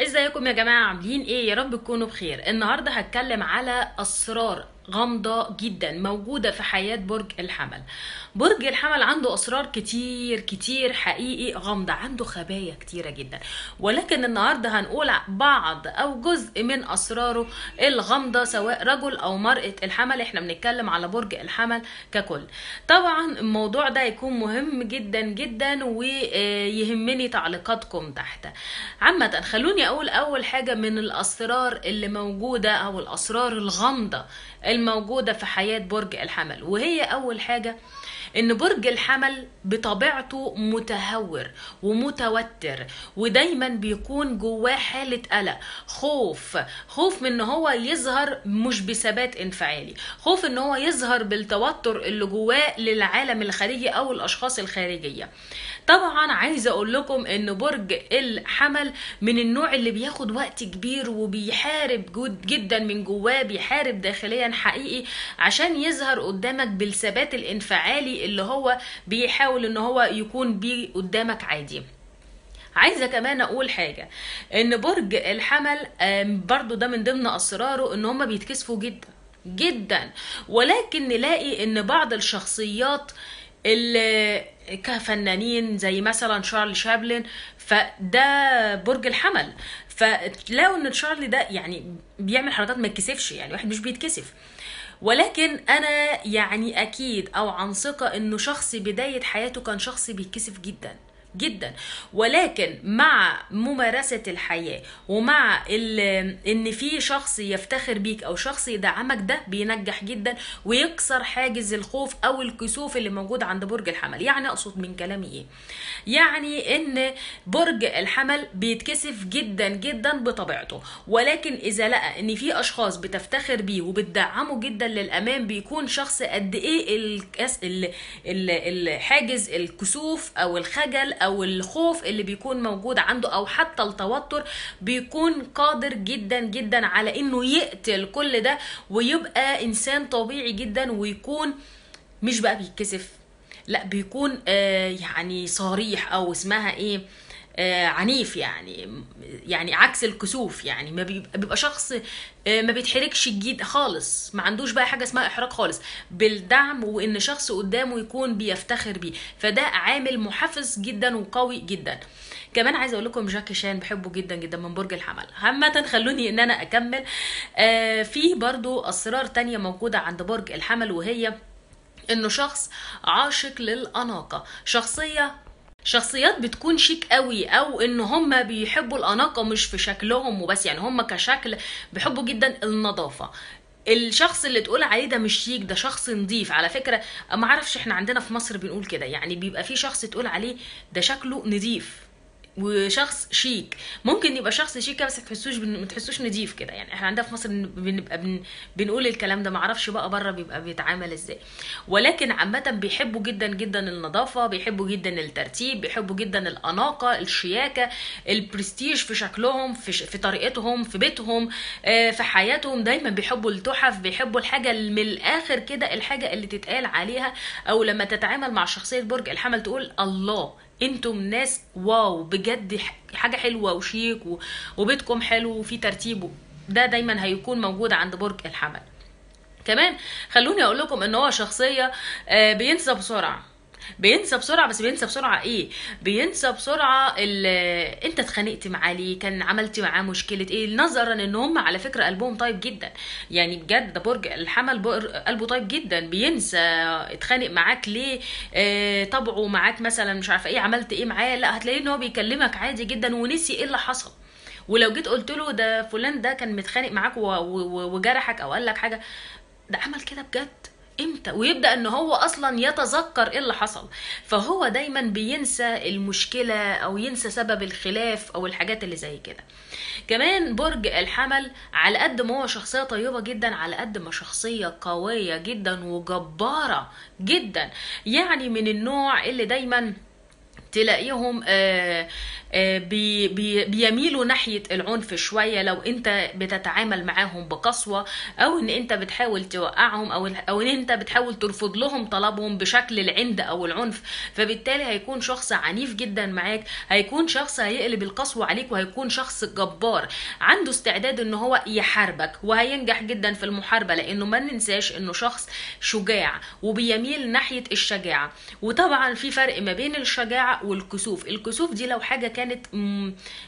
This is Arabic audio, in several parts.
ازيكم يا جماعة عاملين إيه؟ يا رب تكونوا بخير. النهاردة هتكلم على أسرار غامضة جدا موجودة في حياة برج الحمل. برج الحمل عنده أسرار كتير كتير حقيقي غامضة عنده خبايا كتيرة جدا. ولكن النهاردة هنقول بعض أو جزء من أسراره الغامضة سواء رجل أو مرأة الحمل. إحنا بنتكلم على برج الحمل ككل. طبعا الموضوع ده يكون مهم جدا جدا ويهمني تعليقاتكم تحت. عامة خلوني أقول أول حاجة من الأسرار اللي موجودة أو الأسرار الغامضة الموجودة في حياة برج الحمل. وهي أول حاجة إن برج الحمل بطبيعته متهور ومتوتر ودايما بيكون جواه حالة قلق. خوف خوف من إن هو يظهر مش بثبات انفعالي. خوف إن هو يظهر بالتوتر اللي جواه للعالم الخارجي أو الأشخاص الخارجية. طبعا عايزه أقول لكم إن برج الحمل من النوع اللي بياخد وقت كبير وبيحارب جد جدا من جواه بيحارب داخليا حقيقي عشان يظهر قدامك بالثبات الانفعالي اللي هو بيحاول إن هو يكون بيه قدامك عادي. عايزة كمان أقول حاجة إن برج الحمل برضو ده من ضمن أسراره إن هم بيتكسفوا جدا جدا. ولكن نلاقي إن بعض الشخصيات اللي كفنانين زي مثلا شارلي شابلن فده برج الحمل. فتلاقوا إن شارلي ده يعني بيعمل حركات ما يتكسفش يعني واحد مش بيتكسف. ولكن أنا يعني أكيد أو عن ثقة إنه شخص بداية حياته كان شخص بيتكسف جدا. جدا. ولكن مع ممارسة الحياة ومع إن في شخص يفتخر بيك أو شخص يدعمك ده بينجح جدا ويكسر حاجز الخوف أو الكسوف اللي موجود عند برج الحمل. يعني أقصد من كلامي إيه؟ يعني إن برج الحمل بيتكسف جدا جدا بطبيعته. ولكن إذا لقى إن في أشخاص بتفتخر بيه وبتدعمه جدا للأمام بيكون شخص قد إيه الكس الحاجز الكسوف أو الخجل أو الخوف اللي بيكون موجود عنده أو حتى التوتر بيكون قادر جدا جدا على إنه يقتل كل ده ويبقى إنسان طبيعي جدا ويكون مش بقى بيتكسف لأ بيكون آه يعني صريح أو اسمها إيه؟ عنيف يعني يعني عكس الكسوف يعني. ما بيبقى, شخص آه ما بيتحركش جد خالص ما عندوش بقى حاجة اسمها إحراج خالص. بالدعم وإن شخص قدامه يكون بيفتخر بيه. فده عامل محفز جدا وقوي جدا. كمان عايزة أقول لكم جاكي شان بحبه جدا جدا من برج الحمل. عامة خلوني إن أنا أكمل. آه في برضو أسرار تانية موجودة عند برج الحمل وهي إنه شخص عاشق للأناقة. شخصية شخصيات بتكون شيك قوي أو ان هم بيحبوا الاناقة مش في شكلهم وبس. يعني هم كشكل بيحبوا جدا النظافة. الشخص اللي تقول عليه ده مش شيك ده شخص نظيف على فكرة ما أعرفش إحنا عندنا في مصر بنقول كده. يعني بيبقى في شخص تقول عليه ده شكله نظيف وشخص شيك. ممكن يبقى شخص شيك بس تحسوش بن... ما تحسوش نضيف كده. يعني إحنا عندنا في مصر بنبقى بن... بنقول الكلام ده معرفش بقى بره بيبقى بيتعامل إزاي. ولكن عامة بيحبوا جدا جدا النظافة بيحبوا جدا الترتيب بيحبوا جدا الأناقة الشياكة البرستيج في شكلهم في, ش... في طريقتهم في بيتهم آه في حياتهم. دايما بيحبوا التحف بيحبوا الحاجة من الآخر كده الحاجة اللي تتقال عليها. أو لما تتعامل مع شخصية برج الحمل تقول الله أنتم ناس واو بجد حاجة حلوة وشيك وبيتكم حلو وفي ترتيب ده دايما هيكون موجود عند برج الحمل. كمان خلوني أقول لكم إن هو شخصية بينسى بسرعة. بينسى بسرعة بس بينسى بسرعة إيه؟ بينسى بسرعة أنت اتخانقت معاه ليه؟ كان عملت معاه مشكلة إيه؟ نظرا إن هم على فكرة قلبهم طيب جدا. يعني بجد ده برج الحمل قلبه طيب جدا. بينسى اتخانق معاك ليه؟ آه طبعه معاك مثلا مش عارفة إيه عملت إيه معاه؟ لا هتلاقيه إن هو بيكلمك عادي جدا ونسي إيه اللي حصل. ولو جيت قلت له ده فلان ده كان متخانق معاك وجرحك أو قال لك حاجة ده عمل كده بجد؟ إمتى؟ ويبدأ إن هو أصلا يتذكر إيه اللي حصل. فهو دايما بينسى المشكلة أو ينسى سبب الخلاف أو الحاجات اللي زي كده. كمان برج الحمل على قد ما هو شخصية طيبة جدا على قد ما شخصية قوية جدا وجبارة جدا. يعني من النوع اللي دايما تلاقيهم آه، بي بي بيميلوا ناحية العنف شوية لو انت بتتعامل معاهم بقسوة أو ان انت بتحاول توقعهم أو أو ان انت بتحاول ترفض لهم طلبهم بشكل العند أو العنف. فبالتالي هيكون شخص عنيف جدا معاك هيكون شخص هيقلب القسوة عليك وهيكون شخص جبار عنده استعداد ان هو يحاربك وهينجح جدا في المحاربة لأنه ما ننساش انه شخص شجاع وبيميل ناحية الشجاعة. وطبعا في فرق ما بين الشجاعة والكسوف. الكسوف دي لو حاجة كانت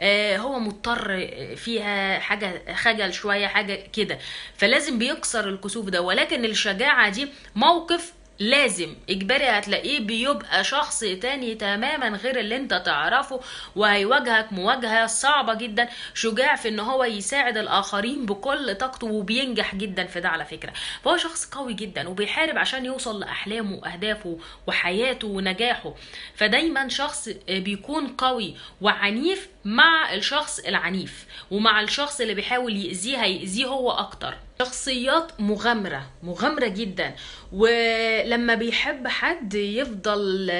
آه، هو مضطر فيها حاجة خجل شوية حاجة كده. فلازم بيكسر الكسوف ده. ولكن الشجاعة دي موقف لازم إجباري هتلاقيه بيبقى شخص تاني تماما غير اللي أنت تعرفه وهيواجهك مواجهة صعبة جدا شجاع في إن هو يساعد الآخرين بكل طاقته وبينجح جدا في ده على فكرة. فهو شخص قوي جدا وبيحارب عشان يوصل لأحلامه وأهدافه وحياته ونجاحه. فدايما شخص بيكون قوي وعنيف مع الشخص العنيف ومع الشخص اللي بيحاول يأذيه هيأذيه هو أكتر. شخصيات مغامرة مغامرة جدا. ولما بيحب حد يفضل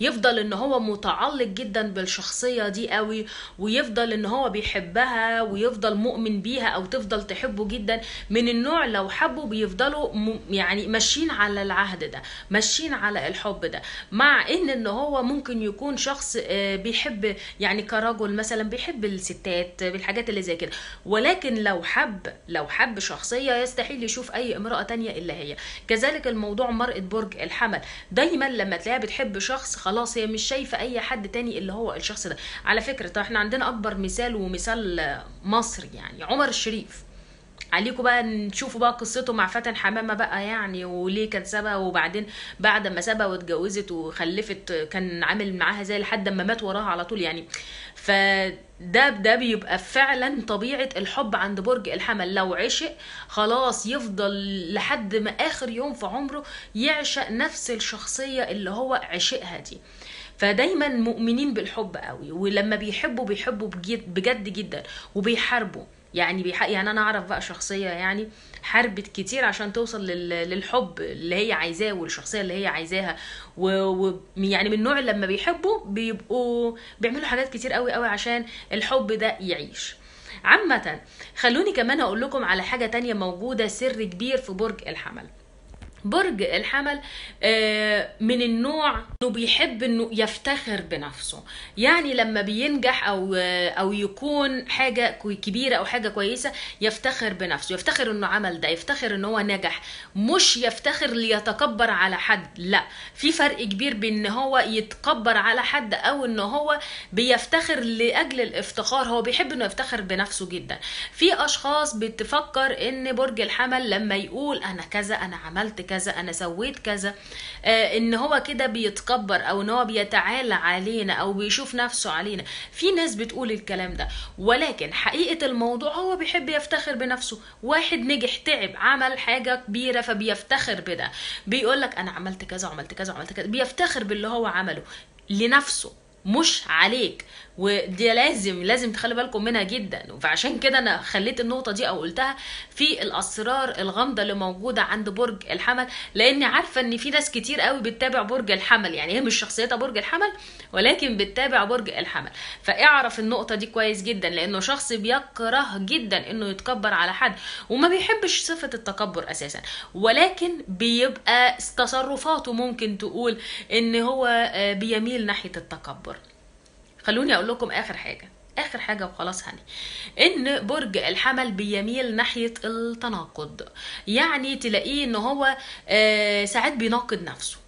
يفضل إن هو متعلق جدا بالشخصية دي قوي ويفضل إن هو بيحبها ويفضل مؤمن بيها أو تفضل تحبه جدا من النوع لو حبوا بيفضلوا يعني ماشيين على العهد ده ماشيين على الحب ده. مع إن إن هو ممكن يكون شخص آه، بيحب يعني كرجل مثلا بيحب الستات بالحاجات اللي زي كده. ولكن لو حب لو حب شخصية يستحيل يشوف أي امرأة تانية إلا هي. كذلك الموضوع مرأة برج الحمل. دايما لما تلاقيها بتحب شخص خلاص هي مش شايفة أي حد تاني إلا هو الشخص ده. على فكرة إحنا عندنا أكبر مثال ومثال مصري يعني عمر الشريف. عليكم بقى نشوفوا بقى قصته مع فاتن حمامه بقى يعني وليه كان سابها وبعدين بعد ما سابها واتجوزت وخلفت كان عامل معاها زي لحد ما مات وراها على طول يعني. فده ده بيبقى فعلا طبيعة الحب عند برج الحمل. لو عشق خلاص يفضل لحد ما آخر يوم في عمره يعشق نفس الشخصية اللي هو عشقها دي. فدايما مؤمنين بالحب قوي ولما بيحبوا بيحبوا بجد, بجد جدا وبيحاربوا. يعني بيح... يعني أنا أعرف بقى شخصية يعني حاربت كتير عشان توصل لل... للحب اللي هي عايزاه والشخصية اللي هي عايزاها و... و... يعني من النوع لما بيحبوا بيبقوا بيعملوا حاجات كتير قوي قوي عشان الحب ده يعيش. عامة خلوني كمان أقول لكم على حاجة تانية موجودة سر كبير في برج الحمل. برج الحمل آه، من النوع إنه بيحب إنه يفتخر بنفسه. يعني لما بينجح أو آه، أو يكون حاجة كبيرة أو حاجة كويسة يفتخر بنفسه. يفتخر إنه عمل ده يفتخر ان هو نجح. مش يفتخر ليتكبر على حد لا. في فرق كبير بين إن هو يتكبر على حد أو ان هو بيفتخر لأجل الافتخار. هو بيحب إنه يفتخر بنفسه جدا. في أشخاص بتفكر إن برج الحمل لما يقول أنا كذا أنا عملت كذا أنا سويت كذا. آه إن هو كده بيتكبر أو إن هو بيتعالى علينا أو بيشوف نفسه علينا. في ناس بتقول الكلام ده ولكن حقيقة الموضوع هو بيحب يفتخر بنفسه. واحد نجح تعب عمل حاجة كبيرة فبيفتخر بده. بيقولك أنا عملت كذا وعملت كذا وعملت كذا. بيفتخر باللي هو عمله لنفسه. مش عليك. ودي لازم لازم تخلي بالكم منها جدا. فعشان كده أنا خليت النقطة دي أو قلتها في الأسرار الغامضة اللي موجودة عند برج الحمل لأني عارفة إن في ناس كتير قوي بتتابع برج الحمل. يعني هي مش شخصيتها برج الحمل ولكن بتتابع برج الحمل. فاعرف النقطة دي كويس جدا لأنه شخص بيكره جدا إنه يتكبر على حد وما بيحبش صفة التكبر أساسا. ولكن بيبقى تصرفاته ممكن تقول إن هو آه، بيميل ناحية التكبر. خلوني أقول لكم آخر حاجة. آخر حاجة وخلاص هني إن برج الحمل بيميل ناحية التناقض. يعني تلاقيه إن هو آه، ساعات بيناقض نفسه.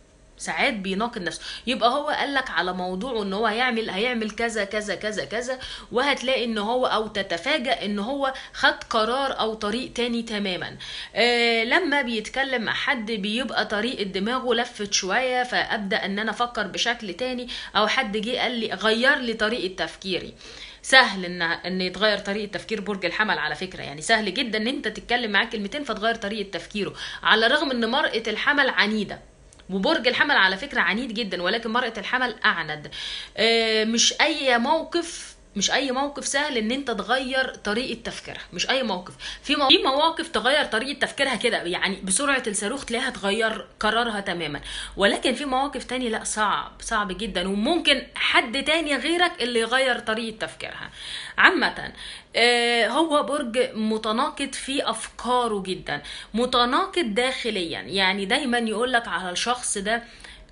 ساعات بيناقض نفسه. يبقى هو قالك على موضوع إن هو هيعمل هيعمل كذا كذا كذا كذا وهتلاقي إن هو أو تتفاجأ إن هو خد قرار أو طريق تاني تماما. آه لما بيتكلم مع حد بيبقى طريقة دماغه لفت شوية فأبدأ إن أنا أفكر بشكل تاني أو حد جه قال لي غير لي طريقة تفكيري. سهل إن إن يتغير طريقة تفكير برج الحمل على فكرة. يعني سهل جدا إن أنت تتكلم معاه كلمتين فتغير طريقة تفكيره. على الرغم إن مرأة الحمل عنيدة. وبرج الحمل على فكرة عنيد جدا ولكن مرأة الحمل أعند. آه، مش أي موقف مش أي موقف سهل إن أنت تغير طريقة تفكيرها مش أي موقف. في في مواقف تغير طريقة تفكيرها كده يعني بسرعة الصاروخ تلاقيها تغير قرارها تماما. ولكن في مواقف تانية لأ صعب صعب جدا. وممكن حد تاني غيرك اللي يغير طريقة تفكيرها. عامة آه، هو برج متناقض في أفكاره جدا متناقض داخليا. يعني دايما يقولك على الشخص ده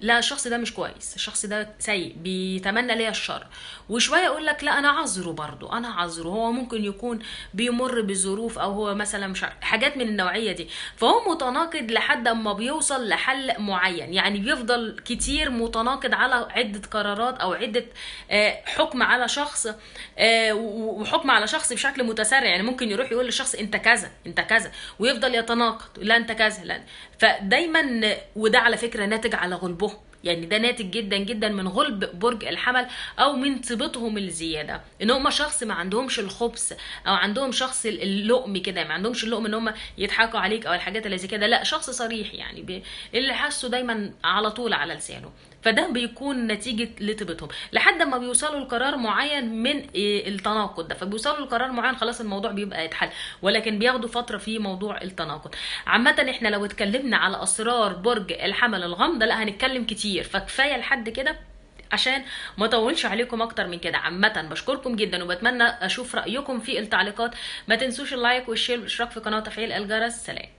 لا الشخص ده مش كويس الشخص ده سيء بيتمنى ليا الشر. وشوية يقول لك لا أنا عذره برضو أنا عذره هو ممكن يكون بيمر بظروف أو هو مثلا مش حاجات من النوعية دي. فهو متناقض لحد أما بيوصل لحل معين يعني بيفضل كتير متناقض على عدة قرارات أو عدة آه، حكم على شخص آه، وحكم على شخص بشكل متسرع. يعني ممكن يروح يقول للشخص أنت كذا أنت كذا ويفضل يتناقض لا أنت كذا لا. فدايما وده على فكرة ناتج على غلبهم يعني ده ناتج جدا جدا من غلب برج الحمل أو من طيبتهم الزيادة إن هم شخص ما عندهمش الخبث أو عندهم شخص اللؤم كده ما عندهمش اللؤم إن هم يضحكوا عليك أو الحاجات اللي زي كده لا شخص صريح يعني. اللي حاسه دايما على طول على لسانه فده بيكون نتيجة لطيبتهم. لحد ما بيوصلوا لقرار معين من إيه التناقض ده. فبيوصلوا لقرار معين خلاص الموضوع بيبقى يتحل ولكن بياخدوا فترة في موضوع التناقض. عامة إحنا لو اتكلمنا على أسرار برج الحمل الغامضة لا هنتكلم كتير. فكفاية لحد كده عشان ما أطولش عليكم أكتر من كده. عامة بشكركم جدا وبتمنى أشوف رأيكم في التعليقات. ما تنسوش اللايك والشير والإشتراك في القناه وتفعيل الجرس. سلام.